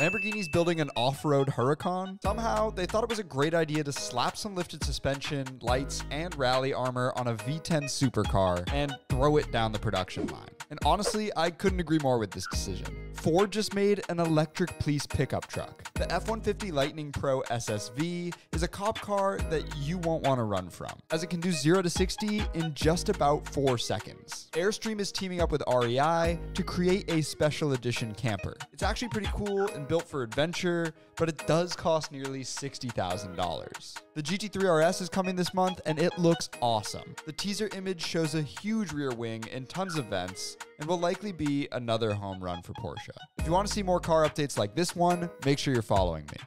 Lamborghini's building an off-road Huracan. Somehow, they thought it was a great idea to slap some lifted suspension, lights, and rally armor on a V10 supercar and throw it down the production line. And honestly, I couldn't agree more with this decision. Ford just made an electric police pickup truck. The F-150 Lightning Pro SSV is a cop car that you won't want to run from, as it can do 0 to 60 in just about 4 seconds. Airstream is teaming up with REI to create a special edition camper. It's actually pretty cool and built for adventure, but it does cost nearly $60,000. The GT3 RS is coming this month and it looks awesome. The teaser image shows a huge rear wing and tons of vents, and will likely be another home run for Porsche. If you want to see more car updates like this one, make sure you're following me.